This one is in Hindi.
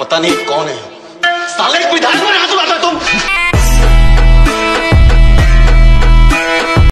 पता नहीं कौन है। साले विधायक